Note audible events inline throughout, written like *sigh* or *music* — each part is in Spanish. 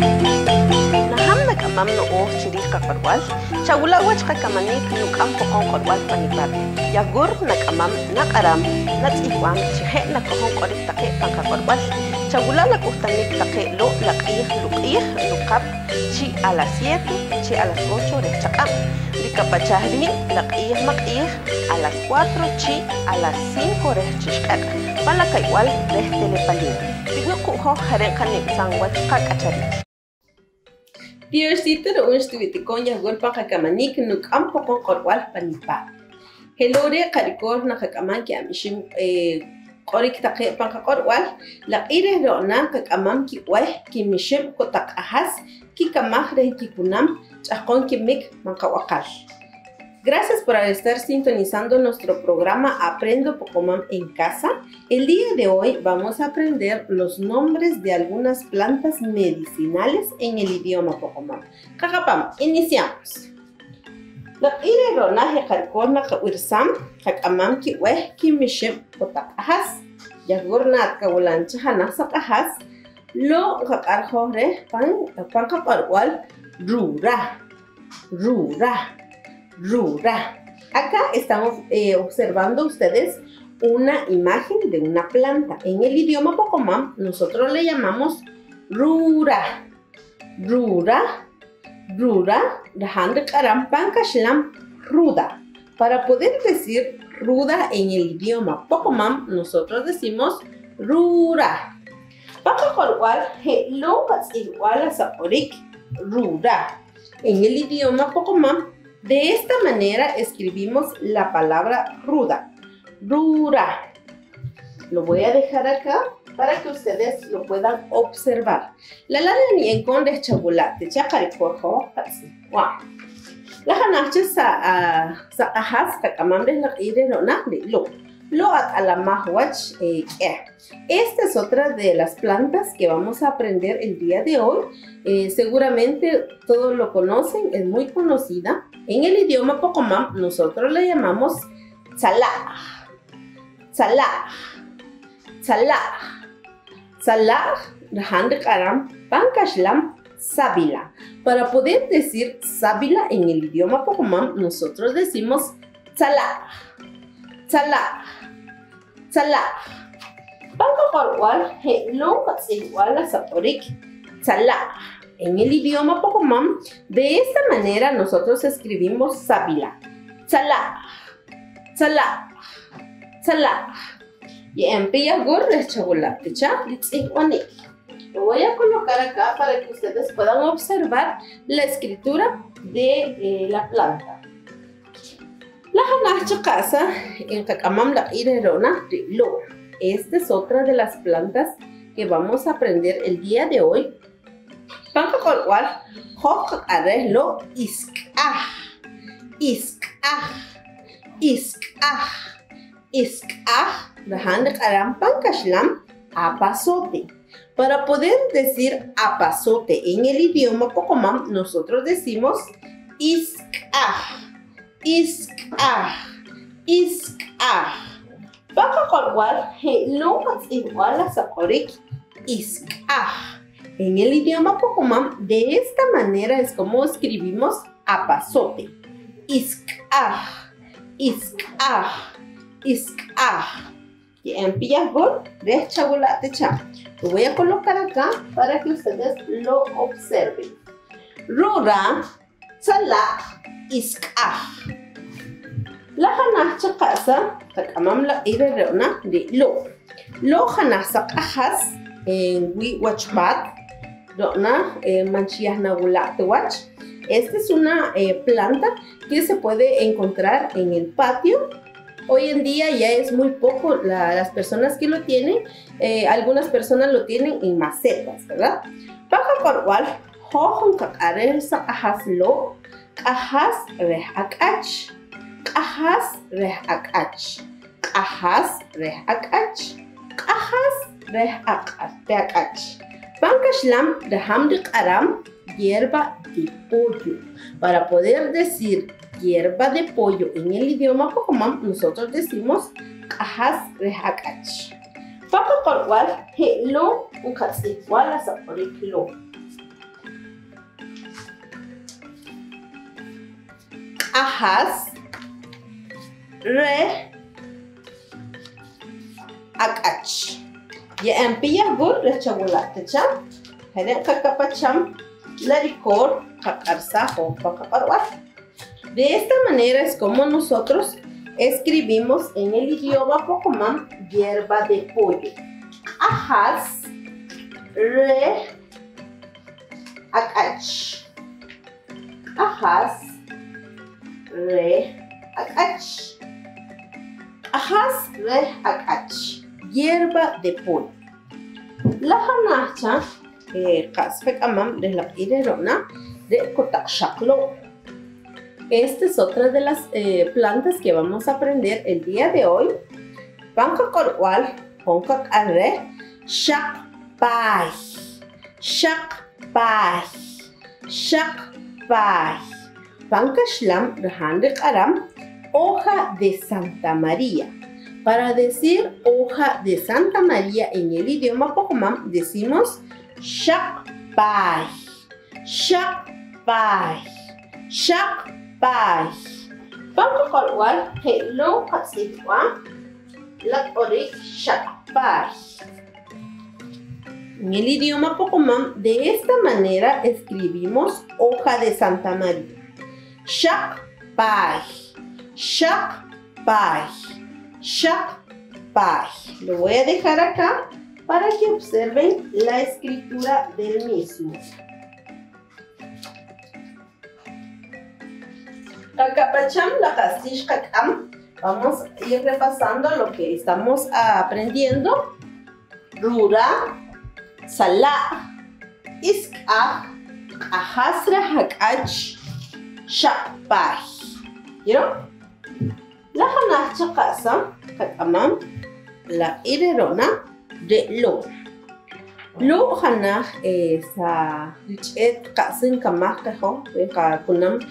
Naham nakamam no o chiril kakarwal, chagulawach kakamanik nukam pokong korwal panipat. Yagur nakamam nakaram, natsiwam chihe nakohong korik take pangkakorwal. Chagula lakuhtanik take lo lakih lukih lukap chi a las 7, chi a las 8 de chakam. Likapachahri lakih makih a las 4, chi a las 5 de chishkak. Palaka igual de telepalin. Tignukuho haren kanik sangwach kakachari. Diosito ro unstuiti konya golpa kakamanik nuk am pokon korwal panipa. Helore karikor na kakaman ki amishim eh, qorik taqe panka korwal la ire ro na kakamam ki weh ki mishim kotak ahas ki kamah re ki kunam chakon ki mik mankawakal. Gracias por estar sintonizando nuestro programa Aprendo Pocomam en casa. El día de hoy vamos a aprender los nombres de algunas plantas medicinales en el idioma Pocomam. Kakapam, iniciamos. La ire rona he karkona ka wirsam, kakamam ki weh ki mishim otak ahas. Yagurnat ka wulan chahana sak ahas. Lo kakarho re pan pan kaparwal rura. Rura. Rura. Acá estamos eh, observando ustedes una imagen de una planta. En el idioma Pocomam nosotros le llamamos rura. Rura. Rura. Ruda. Para poder decir ruda en el idioma Pocomam nosotros decimos rura. Paca igual, lo igual a saporik rura. En el idioma Pocomam de esta manera escribimos la palabra ruda. Rura. Lo voy a dejar acá para que ustedes lo puedan observar. La lana ni en con de chocolate, chacari favor. Wow. La hanache sa sa ahas kakamamre la ire no na lo. Lo at alamahwach eh, Esta es otra de las plantas que vamos a aprender el día de hoy. Eh, seguramente todos lo conocen, es muy conocida. En el idioma Pocomam nosotros le llamamos salah, salah, salah, salah, karam, pankashlam, sábila. Para poder decir sábila en el idioma Pocomam nosotros decimos salah, salah, salah. Panka parwal, he lo igual a saporik, salah en el idioma Pocomam. De esta manera nosotros escribimos sábila. Salah, salah, salah. Y en gorra chocolate, cha, Lo voy a colocar acá para que ustedes puedan observar la escritura de eh, la planta. La hanacha casa en Kakamam la irerona lo. Esta es otra de las plantas que vamos a aprender el día de hoy. Pangkakolwal, hok lo isk ah, isk ah, isk ah, isk ah, dejando karam pankashlam apazote. Para poder decir apazote en el idioma Pocomam, nosotros decimos isk ah, isk ah, isk ah. Pangkakolwal, lo igual a sakorik isk ah. En el idioma Pocomam, de esta manera es como escribimos apazote. Iskah, iskah, iskah. Y en pillagor de chocolate. Lo voy a colocar acá para que ustedes lo observen. Rura, salah, iskah. La hanacha casa, takamam la irerona de lo. Lo hanasak ahas en wachpat Dona eh, Esta es una eh, planta que se puede encontrar en el patio. Hoy en día ya es muy poco las personas que lo tienen. Eh, algunas personas lo tienen en macetas, ¿verdad? Paca korwal, hohon kakare sa ahas lo, ahas reh akach, ahas reh akach, ahas reh akach, ahas reh akach. Aram, hierba de pollo. Para poder decir hierba de pollo en el idioma nosotros decimos Kahas Rehakach. Papa Korwal, Helo, Ukatsikuala Saporiklo. Ajas. Re. Akach. Ya empilla gur le chocolate cham. Heren kakapacham. Laricor. Kakarsajo. De esta manera es como nosotros escribimos en el idioma Pocomán hierba de pollo. Ajas, re, akach. Ajas, re, akach. Ajas, re, akach. Hierba de pollo. La hanacha, eh, kasfek amam de la pirerona de shaklo. Esta es otra de las eh, plantas que vamos a aprender el día de hoy. Panca corwal, ponca arre, shak pai, shak pai, shak pai. Panca shlam rehande aram, hoja de Santa María. Para decir hoja de Santa María en el idioma Pocomam decimos shak pai, shak pai, shak pai. Pangka kalwal, hello katsitwa, lat orik shak pai. En el idioma Pocomam, de esta manera escribimos hoja de Santa María. Shak pai, shak pai, shak pai. Lo voy a dejar acá para que observen la escritura del mismo. Vamos a ir repasando lo que estamos aprendiendo. Rura, Salah, Iskah, Ahasra Hakach, Shakpah. ¿Vieron? La hanacha casa, kakamam, la irerona de lo. Lo hana sa richet kasin kamah kaho, ka kunam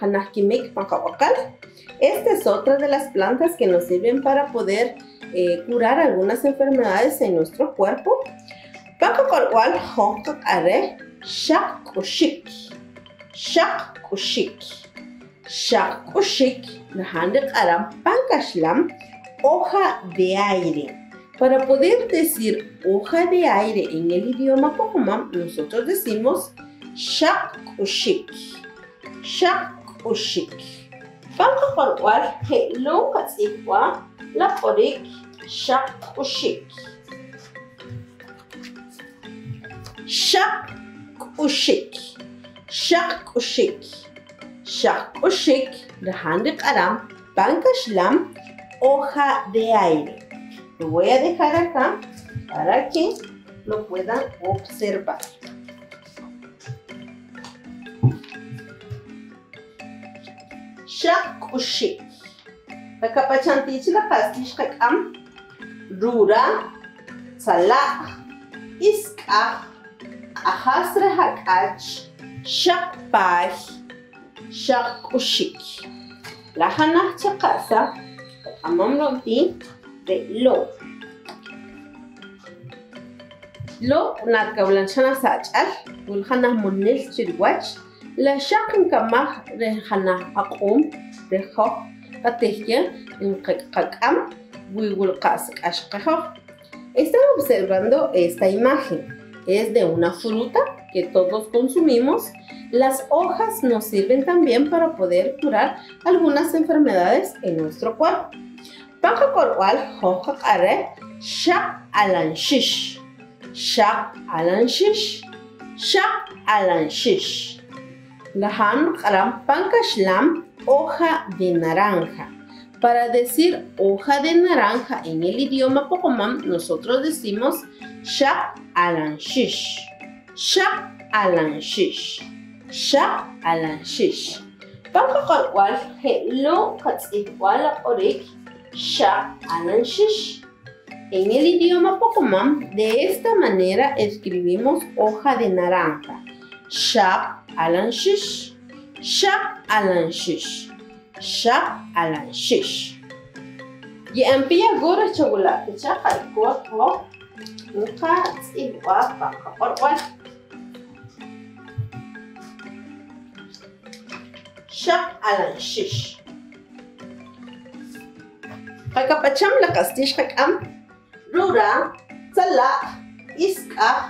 hana kimik pakawakal. Esta es otra de las plantas que nos sirven para poder eh, curar algunas enfermedades en nuestro cuerpo. Pakakorwal hokak are shak kushik. Shak kushik. Shak kushik nahandik aram pankashlam hoja de aire. Para poder decir hoja de aire en el idioma Pocomam, nosotros decimos shak kushik. Shak kushik. Panka korwal hello katsikwa la korik shak kushik. Shak kushik. Shak kushik. Shak kushik. Dehandik aram. Panka shlam. Hoja de aire. Lo voy a dejar acá para que lo puedan observar. Shakushik. Pakapachantich la pastish kakam. Rura. Salah. Iska. Ahasra hakach. Shakpach. Shakushik. La hana chakasa. Amam roti de lo. Lo nakablanchana sachal. Ulhana munil chirwach. La shakin kamah rehana akum reho katehya en kakam wiwulkas ashkaho. Están observando esta imagen. Es de una fruta que todos consumimos. Las hojas nos sirven también para poder curar algunas enfermedades en nuestro cuerpo. Panka korwal hoja shak alanshish. Shak alanshish. Shak alanshish. Lahan karam pankashlam hoja de naranja. Para decir hoja de naranja en el idioma Pocomam, nosotros decimos shak alanshish. Shak alanshish. Shak alanshish. Panka korwal hello katsitwala orik Shak alanshish. En el idioma Pocomam, de esta manera escribimos hoja de naranja. Shak alanshish. Shak alanshish. Shak alanshish. Y empia gora chocolate chaka ikuwa ko. Nuka tsiwa baka orwal. shaq alanxish. Qakapacham laqastix qak'am rura, tzalaq, isk'aj,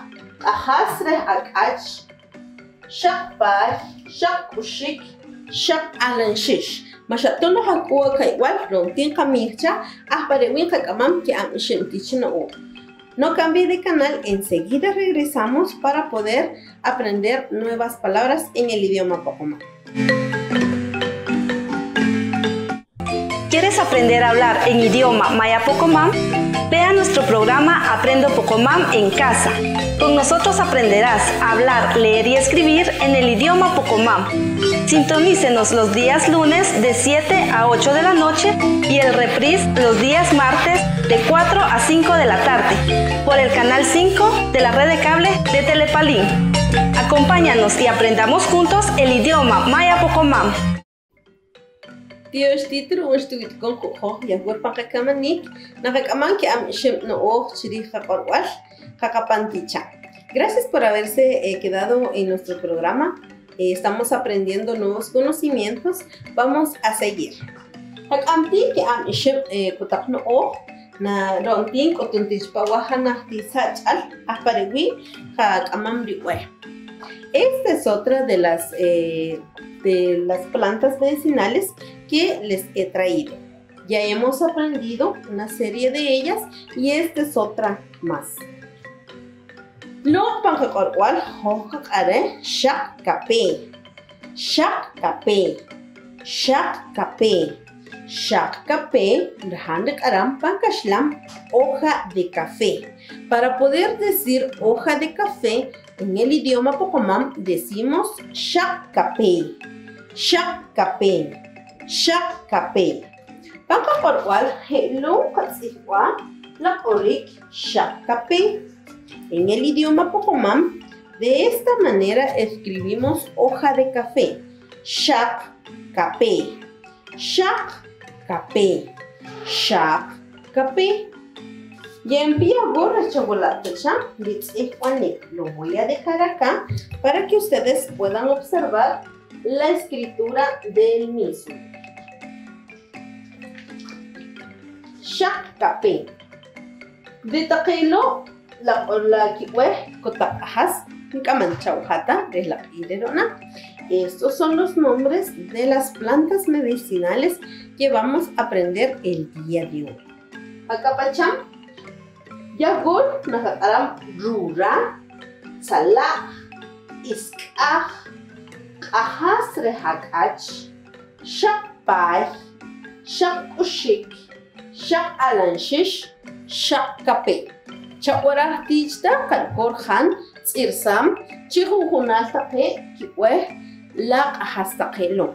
q'ajas reh ak'ach, xaq paay, xaq kuxik, xaq alanxix. Maxatun no'jak'uwa ka igual rontin qamijcha ajparewin qak'amam ki'am ixim tich no'oj. No cambie de canal, enseguida regresamos para poder aprender nuevas palabras en el idioma Pocomán. Aprender a hablar en idioma Maya Pocomán? Vea nuestro programa Aprendo Pocomán en casa. Con nosotros aprenderás a hablar, leer y escribir en el idioma Pocomán. Sintonícenos los días lunes de 7 a 8 de la noche y el reprise los días martes de 4 a 5 de la tarde por el canal 5 de la red de cable de Telepalín. Acompáñanos y aprendamos juntos el idioma Maya Pocomán. Dios titru ustuit con kujo ya gurpa kakamanik nakakaman que am shim no o chirija korwal kakapanticha. Gracias por haberse eh, quedado en nuestro programa. Eh, estamos aprendiendo nuevos conocimientos. Vamos a seguir. Am. Esta es otra de las eh, de las plantas medicinales que les he traído. Ya hemos aprendido una serie de ellas y esta es otra más. Lo pankakorwal hokakare shak kape. Shak kape. Shak. Shak pankashlam hoja de café. Para poder decir hoja de café en el idioma Pocomam decimos. Shak kape. Shak kape. Pankakorwal hello katsihwa la orik shak kape. En el idioma Pocomam, de esta manera escribimos hoja de café. Kape. Shak kape. Ya envía gorra chocolate Lo voy a dejar acá para que ustedes puedan observar la escritura del mismo. Shak kape. De taquilo la la kiwe kotakas kamanchauhata de la piderona. Estos son los nombres de las plantas medicinales que vamos a aprender el día de hoy. Acapacham, yagul, nakakaram, rura, sala, iskah, ahas rehakach, shakpai, shakushik, shak alanshish, shak kape. Chawara tichta kalkor han tsirsam chihuhunaltape kiwe la hastaqelo.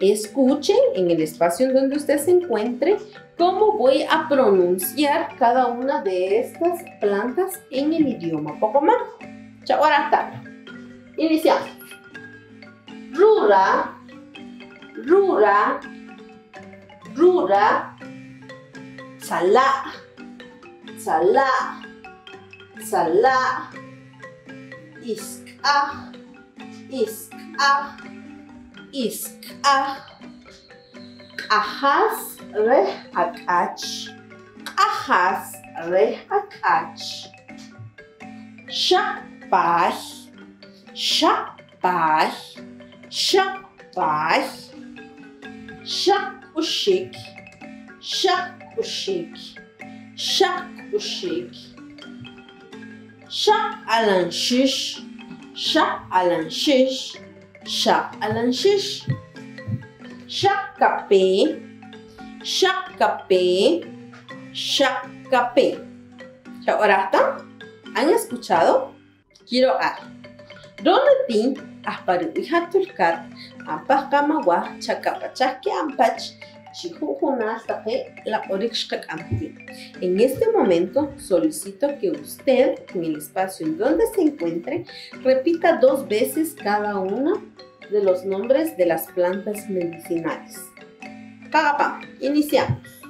Escuchen en el espacio en donde usted se encuentre cómo voy a pronunciar cada una de estas plantas en el idioma Pocomán. Chawara Iniciamos. Rura, rura, rura, sala, sala, sala, iskah, iskah, iskah, ahas re akach, ahas re akach, shakpah, shakpah, shakpah, shakushik, shakushik, shakushik. Shak alanshish, shak alanshish, shak alanshish. Shak kape, shak kape, shak kape. Ahora está. ¿Han escuchado? Quiero ar. Donatin, asparu ihatulkat, ampah kamawa, chakapachaki ampach, la En este momento solicito que usted, en el espacio en donde se encuentre, repita dos veces cada uno de los nombres de las plantas medicinales. Iniciamos.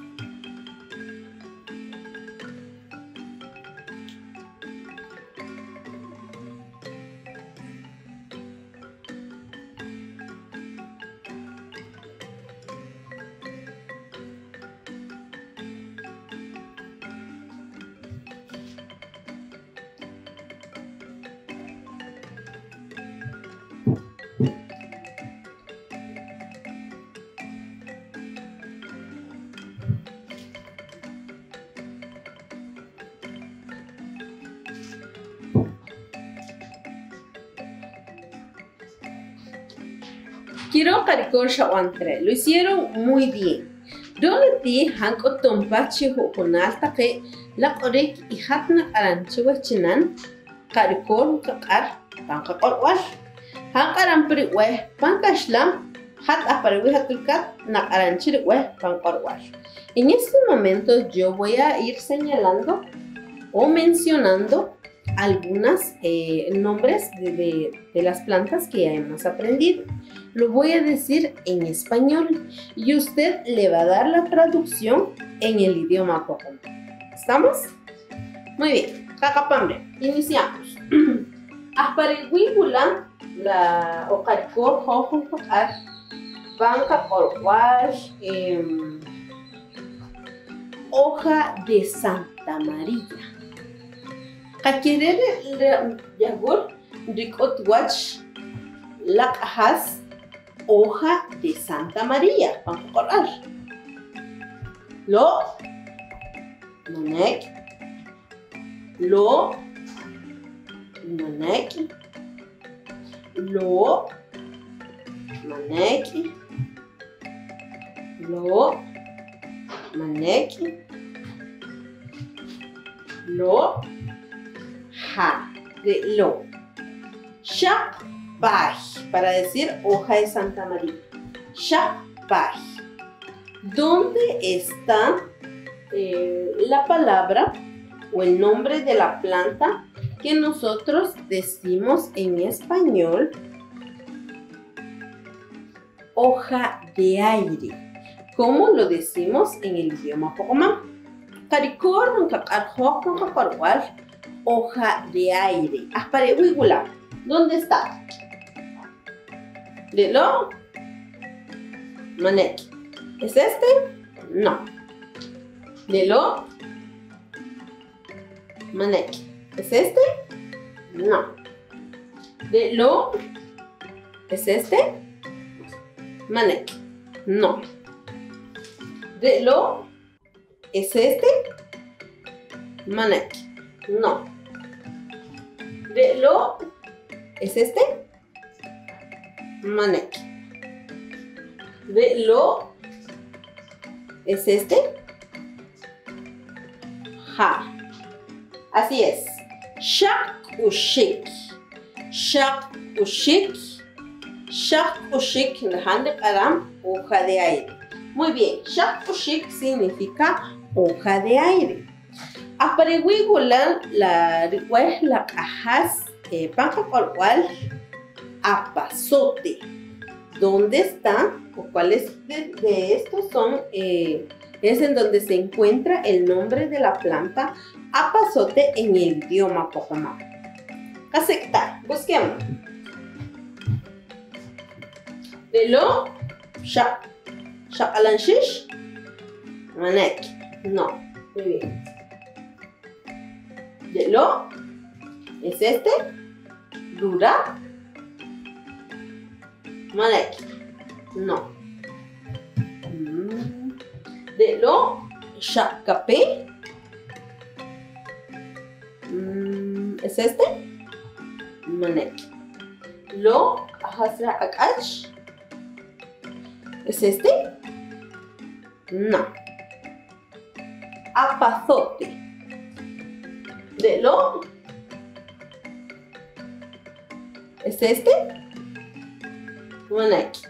Quiero caricor shawantre. Lo hicieron muy bien. Donde ti hanko tompachi hukunal take la korek y hatna aranchi wachinan caricor kakar panka korwal. Hankaran pri weh pankashlam hat apariwi hatulkat na aranchi weh pankorwal. En este momento yo voy a ir señalando o mencionando algunos eh, nombres de, las plantas que ya hemos aprendido. Lo voy a decir en español y usted le va a dar la traducción en el idioma. ¿Estamos? Muy bien. Cacapambre. Iniciamos. *clears throat* Aspariguíbula, la banca, eh, hoja de Santa María. Kakirer yagur rikot watch lakas hoja de Santa María. Vamos a correr. Lo manek lo manek lo manek lo manek lo de lo. Shakbaj para decir hoja de Santa María. Shakbaj ¿dónde está eh, la palabra o el nombre de la planta que nosotros decimos en español hoja de aire. ¿Cómo lo decimos en el idioma Pocomán? Caricor, hoja de aire. Aspare huigula. ¿Dónde está? Lelo. Manek. ¿Es este? No. Lelo. Manek. ¿Es este? No. Lelo. ¿Es este? Manek. No. De lo es este manek no de lo es este manek de lo es este ja. Así es. Shak ushik shak ushik shak ushik hoja de aire. Muy bien, Shakushik significa hoja de aire. Apareguigula la ricues la cajas eh, panca cual apazote. ¿Dónde está o cuáles de, de, estos son? Eh, es en donde se encuentra el nombre de la planta apazote en el idioma Pokémon. Aceptar, busquemos. De lo, shak Shakalanshish. Manek. No. Muy bien. Lo. ¿Es este? Dura. Manek. No. De lo. Shakape. ¿Es este? Manek. Lo. Hasra akach. ¿Es este? No. Apazote. De. ¿Es este? Bueno, aquí.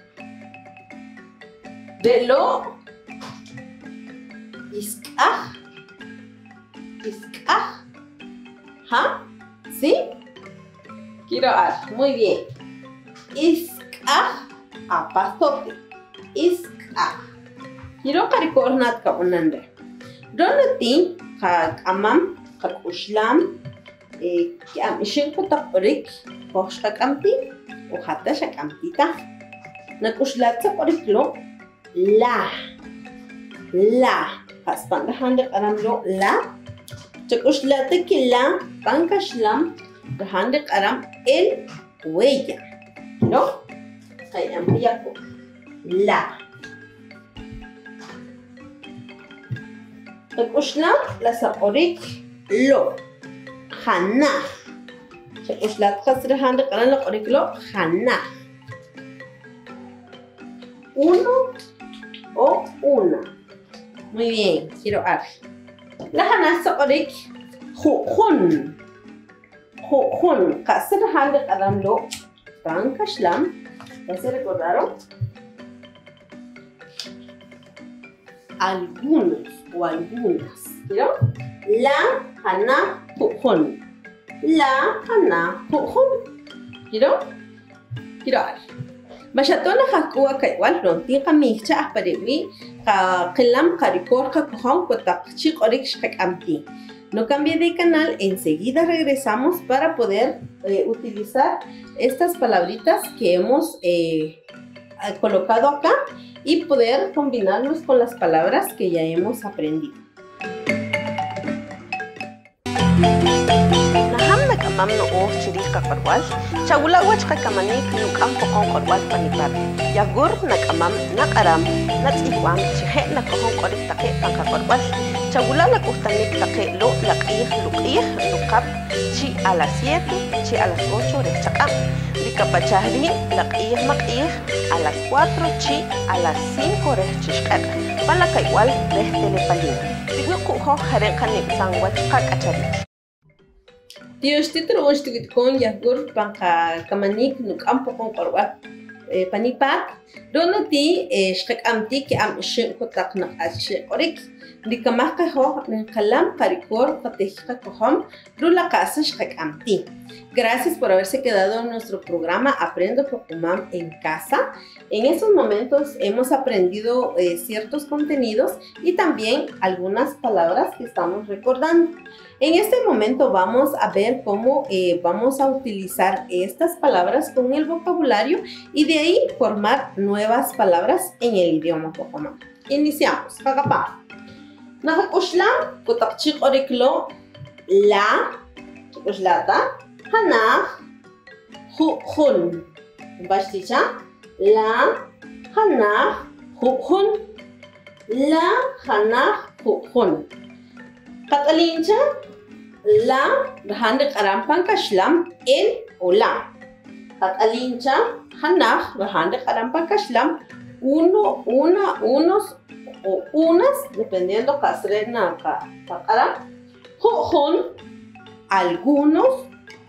De lo. Iskah. Iskah. ¿Ja? ¿Sí? Quiero ver. Muy bien. Iskah. Apazote. Iskah. Quiero caricornat ka unande. Donati kag amam kag ushlam eh, am ishin ko taporik hosh kag amti o hatta shak amtita. Nakushlat sa porik lo la la paspanda hande aram lo la Chakushlat ki la pankashlam hande aram el huella. ¿No? Kay ampiya ko. La. Tekushlam la saporik lo. Hana. Tekushlat khasre hande qalan la qorik lo hana. uno o una. Muy bien, quiero ar. La hanasa orik hun. Hun. Kasir hal kadam lo. Banca shlam. ¿Ya se recordaron? Algunos o algunas. ¿Vieron? La hana hun. La hana hun. ¿Vieron? Quiero ar. Mashatona hakua ka igual ronti ka mihcha ahparewi ka qilam qarikor ka kujon kutak chik orik shkak amti. No cambie de canal, enseguida regresamos para poder eh, utilizar estas palabritas que hemos eh, colocado acá y poder combinarlos con las palabras que ya hemos aprendido. Mam no oh chiril ka korwal chagula wach ka kamanik nuk am pokong korwal panipat yagur nak amam nak aram nak ikwam chihe nak kohong korik take pang ka korwal chagula la kuhtanik take lo lakih lukih lukap chi a las 7 chi a las 8 de chakam likapachahri lakih makih a las 4 chi a las 5 de chishkak pala ka igual de telepalin Tiguku qariqani sanwachiqa Tiyuxtitru wach tiwitkun yajgur panqa kamanik nuk'am puqun q'orwa panipak ro'na ti xqak'amti eh, ki'am ixib' kotaq naq'ach orik. Gracias por haberse quedado en nuestro programa Aprendo Pocumam en casa. En estos momentos hemos aprendido eh, ciertos contenidos y también algunas palabras que estamos recordando. En este momento vamos a ver cómo eh, vamos a utilizar estas palabras con el vocabulario y de ahí formar nuevas palabras en el idioma Pocumam. Iniciamos. Kakapa. Nakakushlam, kutakchik oriklo, la, kuslata, hanach hun. Bashticha la hanach hun. La hanach hun. Katalincha la rahande karampan kashlam el o la. Katalincha hanach rahande karampan kashlam uno, una, unos o unas, dependiendo ka karam. Hun algunos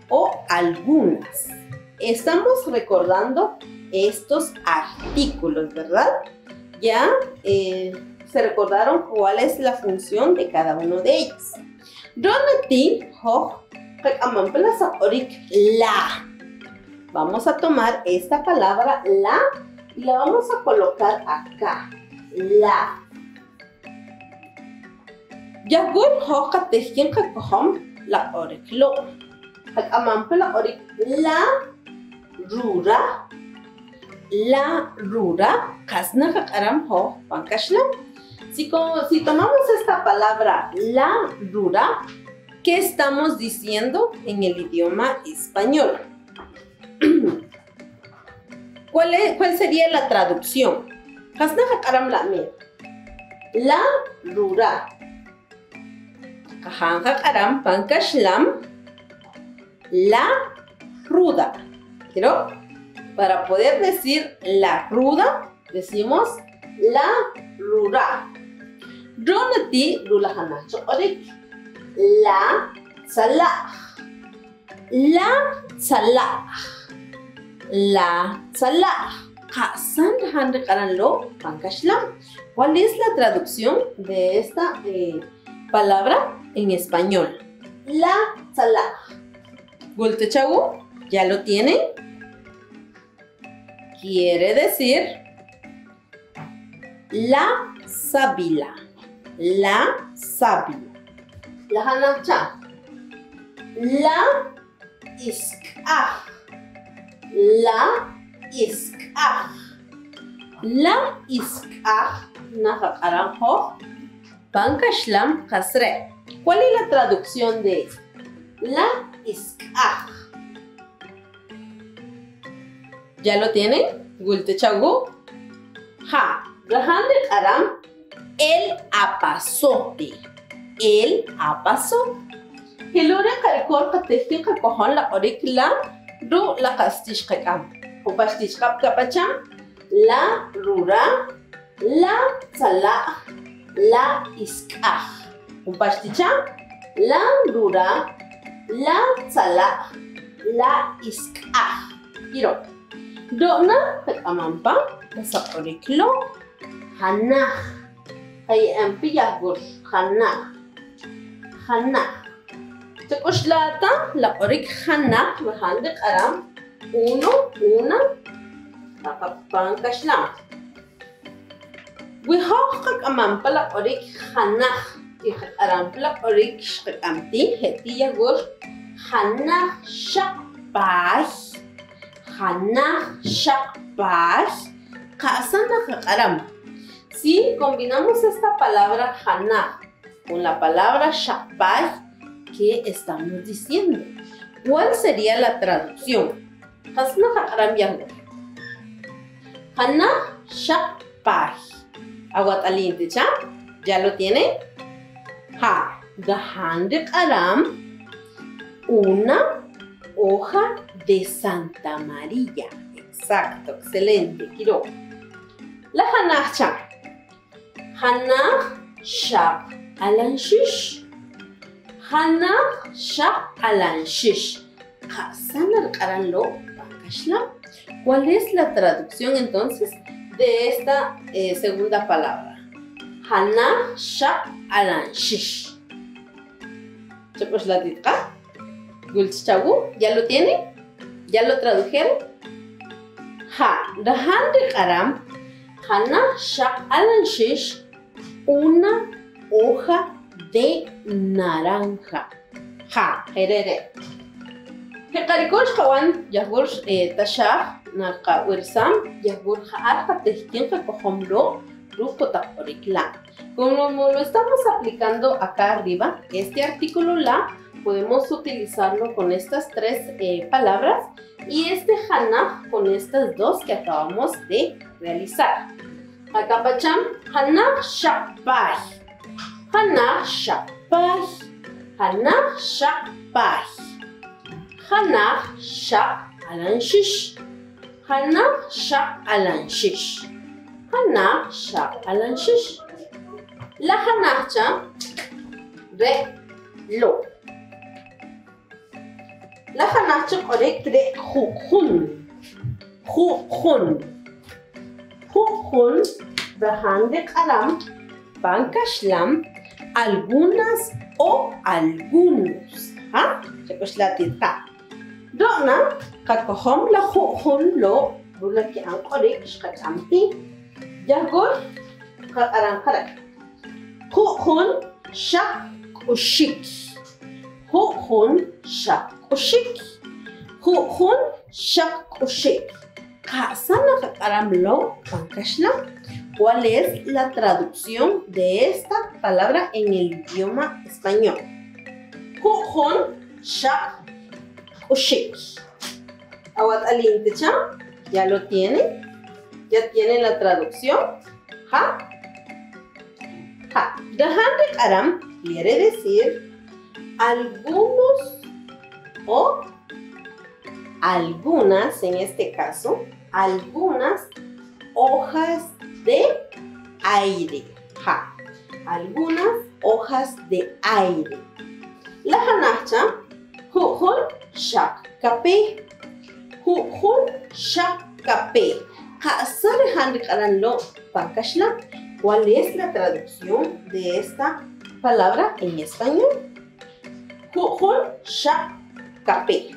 o algunas. Estamos recordando estos artículos, ¿verdad? Ya eh, se recordaron cuál es la función de cada uno de ellos. La. Vamos a tomar esta palabra la y la vamos a colocar acá. La. Yagur ho katehkin kakohom la oriklo. Hakamanpela orik la rura. La rura. Kasna kakaram ho pankashlam. Si, si tomamos esta palabra la rura, ¿qué estamos diciendo en el idioma español? *clears throat* ¿Cuál, es, ¿Cuál sería la traducción? Kasna kakaram la La rura. Kahanga karam pankashlam la ruda. ¿Quiero? Para poder decir la ruda, decimos la rura. Ronati rulahana chorik. La salah. La salah. La salah. ¿Cuál es la traducción de esta eh, palabra en español? La salah. Gultechagu, ¿ya lo tienen? Quiere decir la sábila. La sábila. La hanacha. La iskah. La iskah. La iskah. Nakakaranjo. Pankashlam kasre. ¿Cuál es la traducción de esto? La iskah. ¿Ya lo tienen? Gulte chagu. Ha. Rahan del Aram. El apazote. El apazote. Hilore karikor katehti kakohon la orikla. Du la kastish kakam. Upastish kap kapacham. la rura, la tzala, la iskaj. Umpashtichan, lan dura, lan tsala, la iskah. Iro. Dona, amampa, desaporiklo, hanah. Ay ampiyah gur, hanah. Hanah. Tukushlata, la orik hanah, mahandik aram, uno, una, nakapang kaslam. Wihok kag amampa la orik hanah. Tihak aram pala orik shkakamti. Heti yagur hanah shakbah. Hanah shakbah. Kaasan aram. Si combinamos esta palabra hanah con la palabra shakbah, ¿qué estamos diciendo? ¿Cuál sería la traducción? Hasna aram yagur. Hanna Shakpah. Aguat aliente, ¿ya? ¿Ya lo tiene? Gahande Karam. Una hoja de Santa María. Exacto, excelente. Quiero. La Hanna Cha. Hanna Shak Alanshish. Hanna Shak Alanshish. Kasana Karan lo. ¿Cuál es la traducción entonces de esta eh, segunda palabra? Hana Shak Alan Shish. Chocoslatitka. Gulchagu, ¿ya lo tiene? ¿Ya lo tradujeron? Ha, Dahan de Karam, Hana Shak Alan Shish, una hoja de naranja. Ha, herere. Hekarikosh kawan yahur tashah naka wirsam yahur haar katehkin rukotaporikla. Como lo estamos aplicando acá arriba, este artículo la podemos utilizarlo con estas tres eh, palabras y este hanah con estas dos que acabamos de realizar. Shakbay. Hanah shakbay. Hanah shakbay. Hanah shak alanshish. Hanah shak alanshish. Hanah shak alanshish. La hanahcha re lo. La hanahcha korek re jujun. Jujun. Jujun bahan de kalam bankashlam algunas o algunos. ¿Ah? Chekoslatita. Dona, kakohom la jujun lo rula ki ang korek shkakamti. Yagor kakarang karak. Jujun shak ushik. Jujun shak ushik. Jujun shak ushik. Kasana kakaram lo bankashlam. ¿Cuál es la traducción de esta palabra en el idioma español? Jujun shak ushik. Awat alintecha, ¿ya lo tiene? ¿Ya tiene la traducción? ¿Ja? ¿Ja? Dahan de karam quiere decir algunos o algunas, en este caso, algunas hojas de aire. Ja. Algunas hojas de aire. La hanacha, jujun shak kape. Jujun shak kape. ¿Cuál es la traducción de esta palabra en español? Jujun shak kape.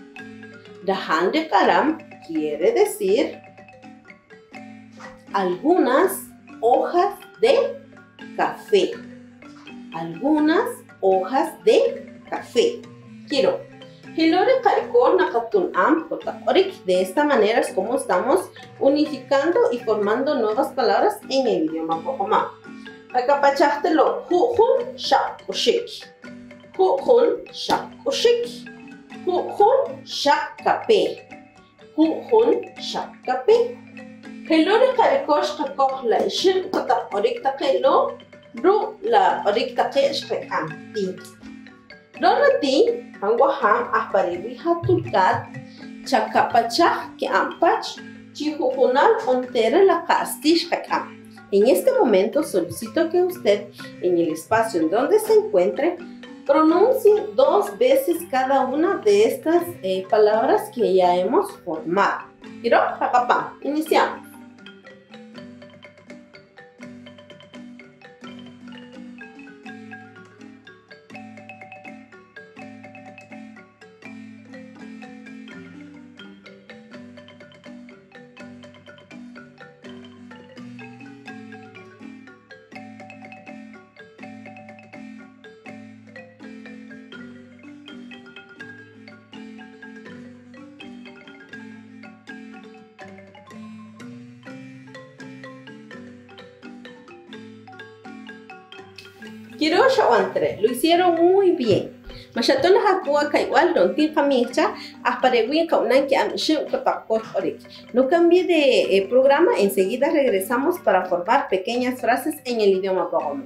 Karam quiere decir algunas hojas de café. Algunas hojas de café. Quiero. Hilore karikor nakatun am De esta manera es como estamos unificando y formando nuevas palabras en el idioma Pojomá. Akapachachtelo jujun shak ushik. Jujun shak ushik. Jujun shak kape. Jujun shak kape. Hello karikosh kakoh la ishim kata orik takelo ru la orik takesh pekamti. Donati ang waham ahpariwi hatulkat chakapachah ke ampach la En este momento solicito que usted, en el espacio en donde se encuentre, pronuncie dos veces cada una de estas eh, palabras que ya hemos formado. Iniciamos. Quiero entre, lo hicieron muy bien. Machatona hakua ka igual don tin kamicha asparegui ka unan que amshin katakor orik. No cambie de eh, programa, enseguida regresamos para formar pequeñas frases en el idioma pogoma.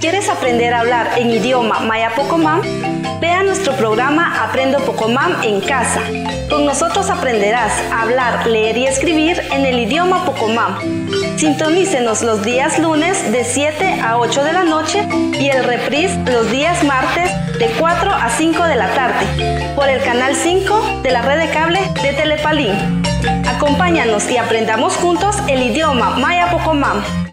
¿Quieres aprender a hablar en idioma maya pocomam? Ve a nuestro programa Aprendo Pocomam en casa. Con nosotros aprenderás a hablar, leer y escribir en el idioma Pocomam. Sintonícenos los días lunes de 7 a 8 de la noche y el reprise los días martes de 4 a 5 de la tarde por el canal 5 de la red de cable de Telepalín. Acompáñanos y aprendamos juntos el idioma Maya Pocomam.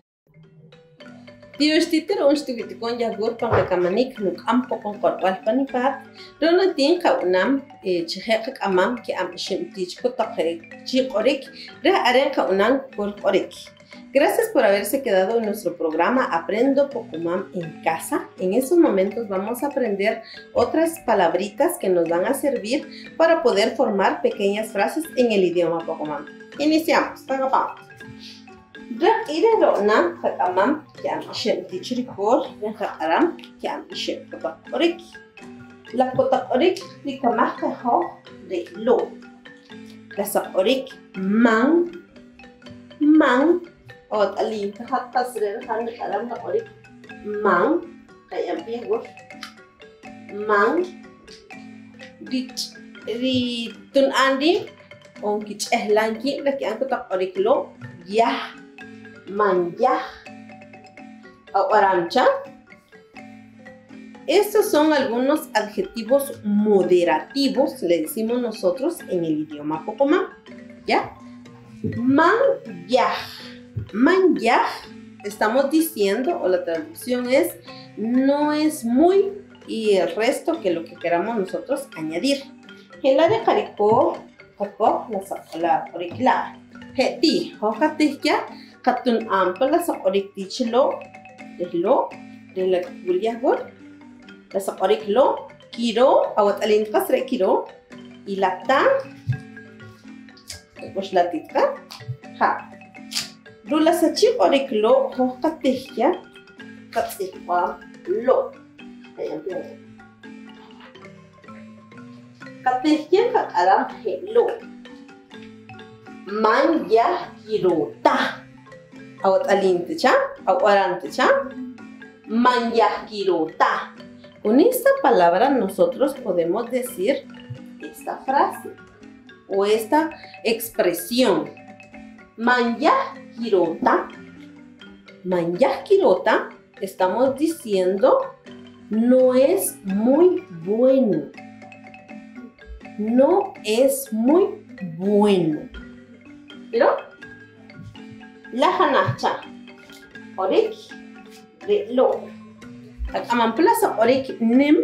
Tiyochtiter onxtiwiti kon yagur pan kakamanik nuk ampo kon korwal panipat rona tin kaunam chihek amam ki am shimtich ko takhe chi qorik re aren kaunam kol qorik Gracias por haberse quedado en nuestro programa Aprendo Pocomam en casa. En esos momentos vamos a aprender otras palabritas que nos van a servir para poder formar pequeñas frases en el idioma Pocomam. Iniciamos. Tagapam. Rak ire rona kakamam kiam ishem tichirikor ren kakaram kiam ishem kotak orik. La kotak orik likamah kaho de lo. La orik man man o ali hat pasre han karam na orik man kayam piago man rit ri tun andi on kich ehlanki laki ang kotak orik lo yah manjá o arancha. Estos son algunos adjetivos moderativos, le decimos nosotros en el idioma Pocomá. ¿Ya? Manjá. Manjá, estamos diciendo, o la traducción es, no es muy, y el resto que lo que queramos nosotros añadir. El área caricó, la katun ampel sa orik di chilo dehlo dehla kuliah gor la sa lo kiro awat alin kasre kiro ilatan bos latita ha dula sa chip orik lo ho katihya katihwa lo ayan katihya kat aram hello man ya kirota awat alinticha, awaranticha, manyahkirota. Con esta palabra nosotros podemos decir esta frase o esta expresión. Manyahkirota. Manyahkirota estamos diciendo no es muy bueno. No es muy bueno. ¿Pero? Lahanacha orik lo plaza orik nim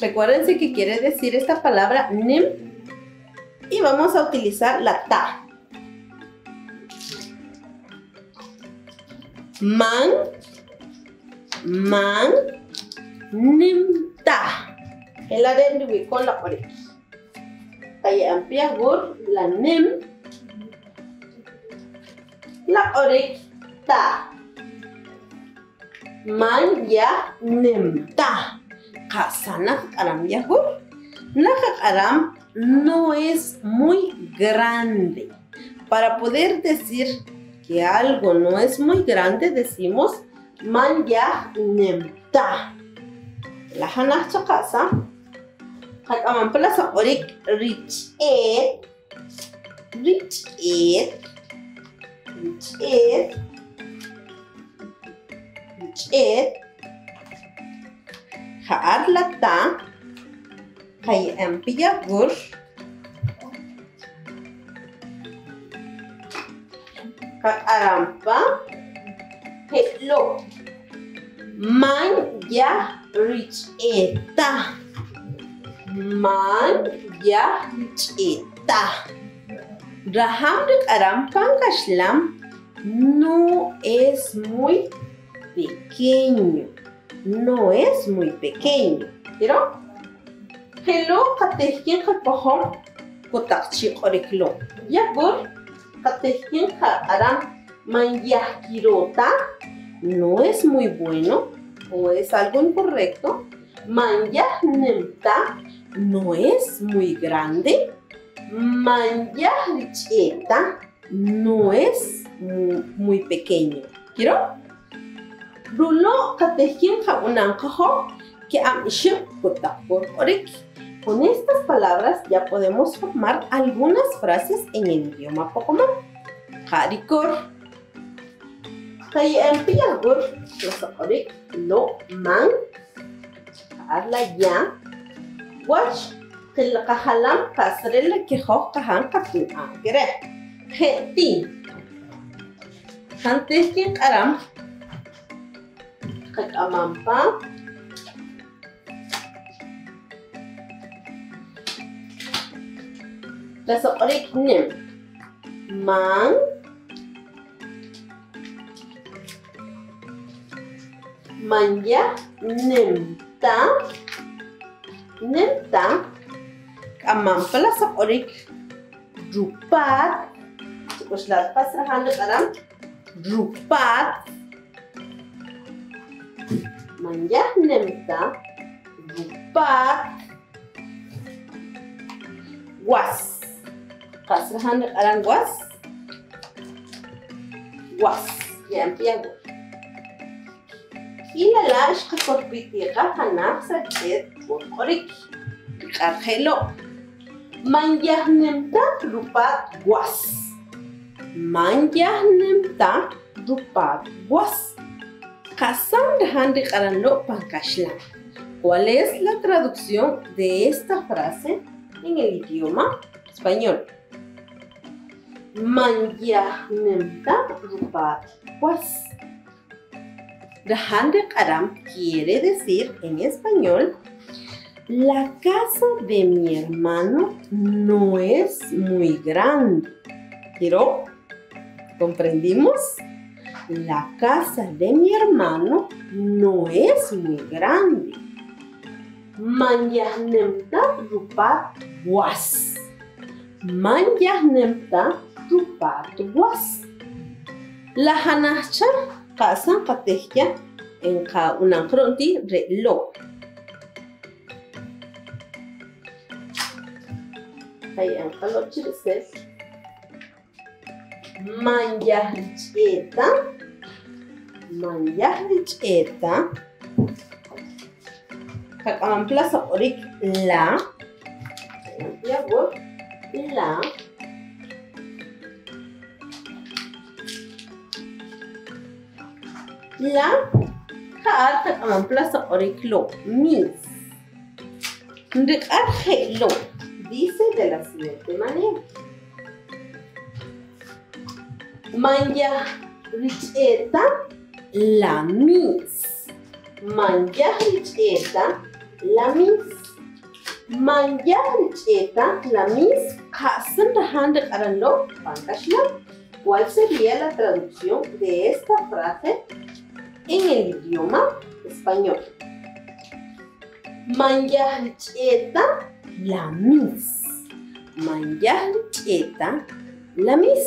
recuérdense que quiere decir esta palabra nim y vamos a utilizar la ta. Man man nim ta. El de con la orik Taya amplia gur la nim la ta man ya ta kasana aram yahur aram no es muy grande. Para poder decir que algo no es muy grande decimos man ya ta la hanach casa. Qak'aman pa la saq'orik rich'eet rich'eet rich'eet rich'eet ja'ar la ta qaye'em pi yagur qaq'aram pa je'lo' man ya rich'eeta man ya rich'eeta raham riq'aram pankaxlam no es muy pequeño no es muy pequeño ¿Vieron? Hello qatejkin qapahom kutaq chiq'oriklo yagur qatejkin qaq'aram man yahkirota no es muy bueno o es algo incorrecto. Manyah nemta no es muy grande. Manyah richeta no es muy pequeño. ¿Quiero? Rulo katejin jaunan kaho que am ishim por orik. Con estas palabras ya podemos formar algunas frases en el idioma Pokémon. Harikor. Kayak piyagur Nasakorik lo man Arla ya Watch Kilakahalam kasrilla kiho kahan katun agre Heti Hantiskin karam Kakamampa Nasakorik nim Man. Manja nemta. Nemta k'amam pa la saq'orik rupat uxlat pasrajan niq'aram rupat manja nemta rupat was qasrajan niq'aram was was yan piyago Ilalash kakorpitiqa hanaqsa chet qorqorik q'arjelo manyajnemta rupat was manyajnemta rupat was qasam rajan riq'aranlo pankaxlan ¿Cuál es la traducción de esta frase en el idioma español? Manyajnemta rupat was Rahande Karam quiere decir en español, la casa de mi hermano no es muy grande. ¿Quiero? ¿Comprendimos? La casa de mi hermano no es muy grande. Manyahnemta rupat was. Manyahnemta rupat was. La hanacha qasan qatejya en qa unan qronti re'lo. Hay en qalo chirises. Manyah rich'eta. Manyah rich'eta. Qaq'aman plaza orik la. Yago la. La ja'ar qaq'aman plaza oriklo mis. Nriq'ar je'lo dice de la siguiente manera. Manya rich'eta la mis. Manya rich'eta la mis. Manya rich'eta la mis riq'aranlo pankaxlam. ¿Cuál sería la traducción de esta frase en el idioma español. Manyahcheta la mis. Manyahcheta la mis.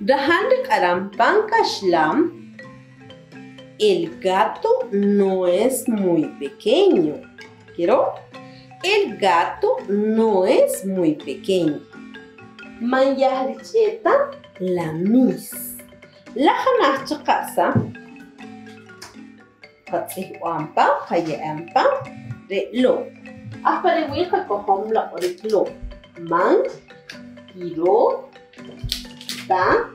Dahandik arampanka shlam. El gato no es muy pequeño. ¿Quiero? El gato no es muy pequeño. Manyahcheta la mis. La hanachakasa Katsihuampa, kayeampa, re'lo. Ahparewi qakohom la oriklo. Man, kilo, ta,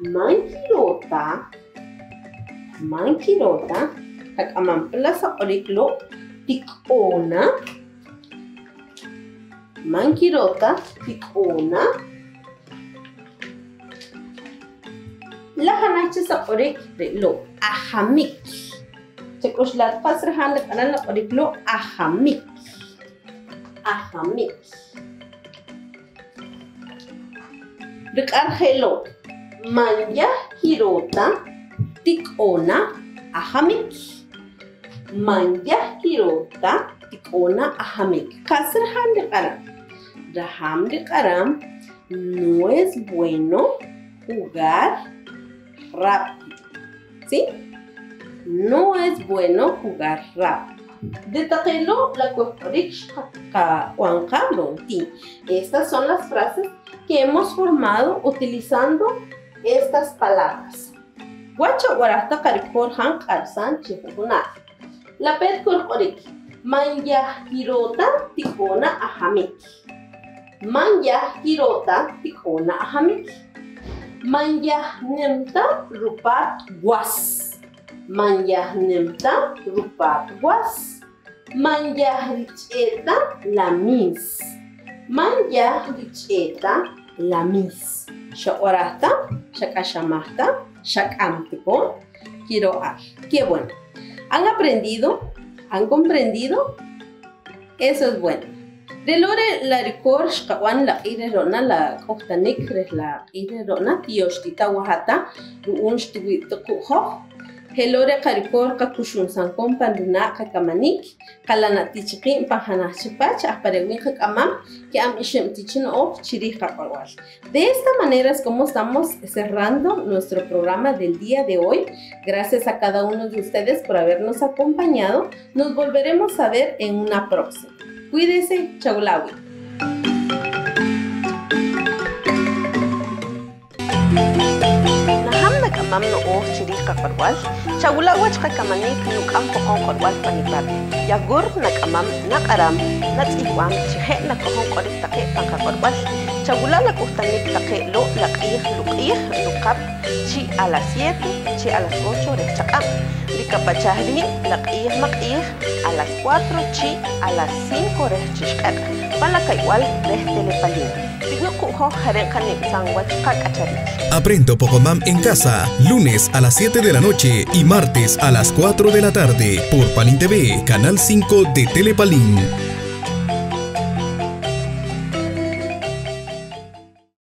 man kilota, man kilota, qak'amanpala sa oriklo tik'ona, man kilota, tik'ona, lahanachis sa orik ahamik. Chekushlat pasrahan la kanan la orik lo ahamik. Ahamik. Rikarhelo manya hirota tikona ahamik. Manya hirota tikona de karam. Raham de karam no es bueno jugar rápido. ¿Sí? No es bueno jugar rápido. De Tatelo, la. Estas son las frases que hemos formado utilizando estas palabras. Guacha guarasta karikor hank arsan chihuna. La pet korkorik. Manya hirota tikona ahamik. Manya hirota tikona ahamik. Manyah nimta rupat was. Manyah nimta rupat was. Manyah richeta lamis. Manyah richeta lamis. Shaorata, shakashamahta, shakamtiko, kiroar. Qué bueno. ¿Han aprendido? ¿Han comprendido? Eso es bueno. Delore la ricor shkawan la ire rona la kohtanik la ire rona tioshkita wahata ruun shtuwito kuho. Helore karikor ka kushun sankon panduna ka kamanik kalana tichiqin pahana chipach ahparewin ka kamam que am ishem tichin of chirih kaparwal. De esta manera es como estamos cerrando nuestro programa del día de hoy. Gracias a cada uno de ustedes por habernos acompañado. Nos volveremos a ver en una próxima. Cuídese, Chaulawi. Nahamnak amam no oh chirih kakarwal, chagulawach kakamanik nuk am pokong korwal panipat. Yagur nak amam nak aram, nak iwam chihe nak kohong korik take pangkakorwal. Chagula la kustanik take lo lakih lukih lukap chi a las 7, chi a las 8 de chakam. Likapachahri lakih makih a las 4, chi a las 5 de chishkat. Palaka igual de telepalina. Tignukuho harenkanik sangwach kakachari. Aprendo Pocomam en casa, lunes a las 7 de la noche y martes a las 4 de la tarde por Palín TV, Canal 5 de Telepalín.